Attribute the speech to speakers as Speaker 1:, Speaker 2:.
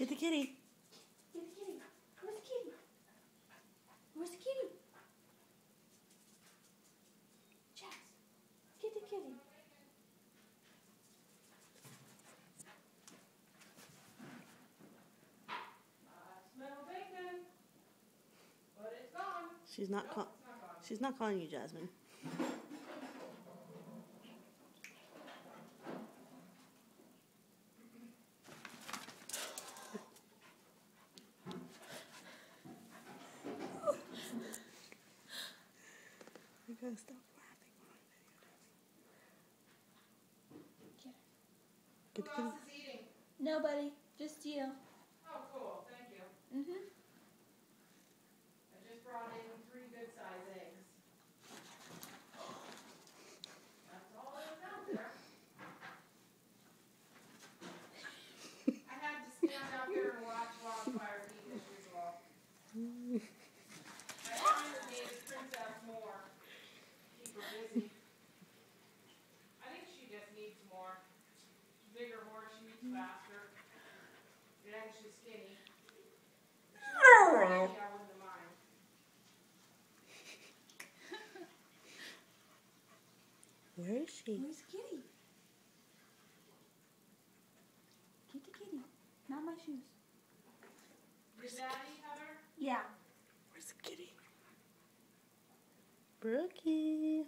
Speaker 1: Get the kitty.
Speaker 2: Get the kitty. Where's the kitty? Where's the kitty? Jazz, get the kitty.
Speaker 3: Smell bacon. But it's gone.
Speaker 1: She's not call-
Speaker 3: it's not gone.
Speaker 1: She's not calling you Jazzmyn. You gotta stop laughing while I'm
Speaker 2: Get her.
Speaker 1: Get the
Speaker 3: Who else is eating?
Speaker 2: Nobody, just you.
Speaker 3: Oh, cool. Thank you.
Speaker 2: Mm-hmm.
Speaker 3: I just brought in three good size eggs. That's all that's out there. I had to stand out there and watch wildfire eat as usual. Bigger horse, she eats faster. And she's skinny. If she was skinny, I wouldn't mind.
Speaker 1: Where is she?
Speaker 2: Where's the kitty? Get the kitty. Not my shoes.
Speaker 3: Your daddy, Heather?
Speaker 2: Yeah.
Speaker 1: Where's the kitty? Brookie.